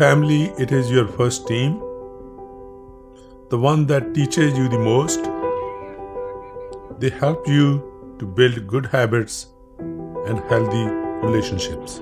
family, it is your first team, the one that teaches you the most. They help you to build good habits and healthy relationships.